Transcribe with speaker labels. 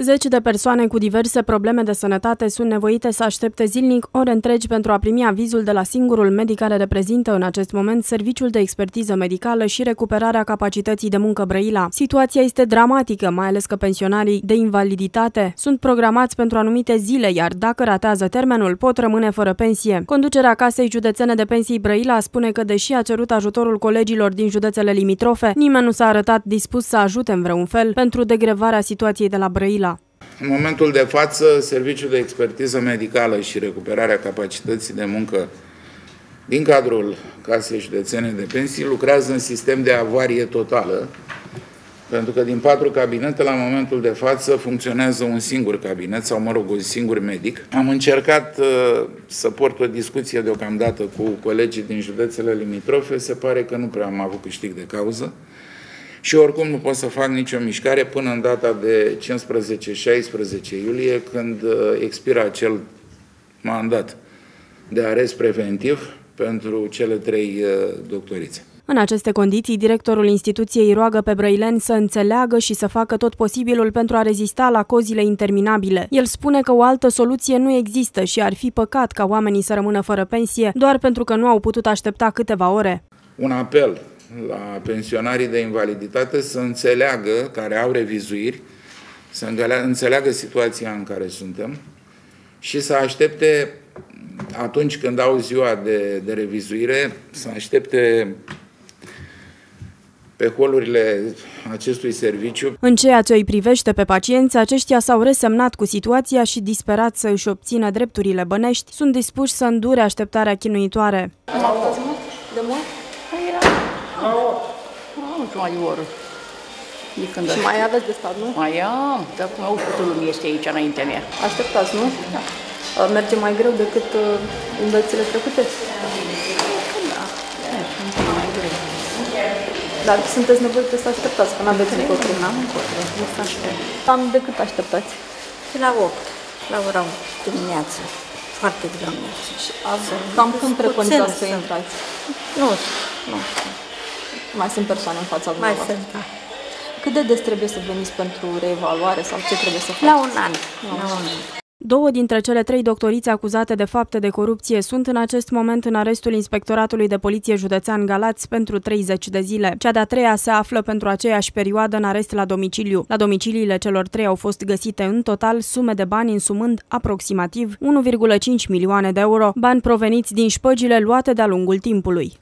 Speaker 1: Zeci de persoane cu diverse probleme de sănătate sunt nevoite să aștepte zilnic ore întregi pentru a primi avizul de la singurul medic care reprezintă în acest moment Serviciul de Expertiză Medicală și Recuperarea Capacității de Muncă Brăila. Situația este dramatică, mai ales că pensionarii de invaliditate sunt programați pentru anumite zile, iar dacă ratează termenul, pot rămâne fără pensie. Conducerea Casei Județene de Pensii Brăila spune că, deși a cerut ajutorul colegilor din județele limitrofe, nimeni nu s-a arătat dispus să ajute în vreun fel pentru degrevarea situației de la Brăila.
Speaker 2: În momentul de față, Serviciul de Expertiză Medicală și Recuperarea Capacității de Muncă din cadrul Casei Județene de Pensii lucrează în sistem de avarie totală, pentru că din patru cabinete, la momentul de față, funcționează un singur cabinet, sau mă rog, un singur medic. Am încercat uh, să port o discuție deocamdată cu colegii din județele limitrofe, se pare că nu prea am avut câștig de cauză și oricum nu pot să fac nicio mișcare până în data de 15-16 iulie, când uh, expiră acel mandat de arest preventiv pentru cele trei uh, doctorițe.
Speaker 1: În aceste condiții, directorul instituției roagă pe brăileni să înțeleagă și să facă tot posibilul pentru a rezista la cozile interminabile. El spune că o altă soluție nu există și ar fi păcat ca oamenii să rămână fără pensie doar pentru că nu au putut aștepta câteva ore.
Speaker 2: Un apel la pensionarii de invaliditate să înțeleagă, care au revizuiri, să înțeleagă situația în care suntem și să aștepte, atunci când au ziua de, de revizuire, să aștepte pe holurile acestui serviciu.
Speaker 1: În ceea ce îi privește pe pacienți, aceștia s-au resemnat cu situația și disperat să își obțină drepturile bănești, sunt dispuși să îndure așteptarea chinuitoare. De mult?
Speaker 3: Nu mai oră.
Speaker 1: De când și mai aveți de stat, nu?
Speaker 3: Mai am, dar cum au câtă lume este aici înaintea mea.
Speaker 1: Așteptați, nu? Da. Merge mai greu decât uh, în dățile trecute?
Speaker 3: Da, da, mai greu.
Speaker 1: Dar sunteți nevoite să așteptați, că nu aveți încotro.
Speaker 3: N-am încotro, nu să aștept.
Speaker 1: Cam de cât așteptați?
Speaker 3: La 8, la ora 8 dimineață. Foarte dimineață. Și
Speaker 1: azi, cam când preconizați să intrați?
Speaker 3: Nu, nu.
Speaker 1: Mai sunt persoane în fața
Speaker 3: Mai sunt, da.
Speaker 1: Cât de des trebuie să veniți pentru reevaluare sau ce trebuie să faceți?
Speaker 3: La un an. La un an.
Speaker 1: Două dintre cele trei doctoriți acuzate de fapte de corupție sunt în acest moment în arestul Inspectoratului de Poliție Județean Galați pentru 30 de zile. Cea de-a treia se află pentru aceeași perioadă în arest la domiciliu. La domiciliile celor trei au fost găsite în total sume de bani însumând aproximativ 1,5 milioane de euro, bani proveniți din șpăgile luate de-a lungul timpului.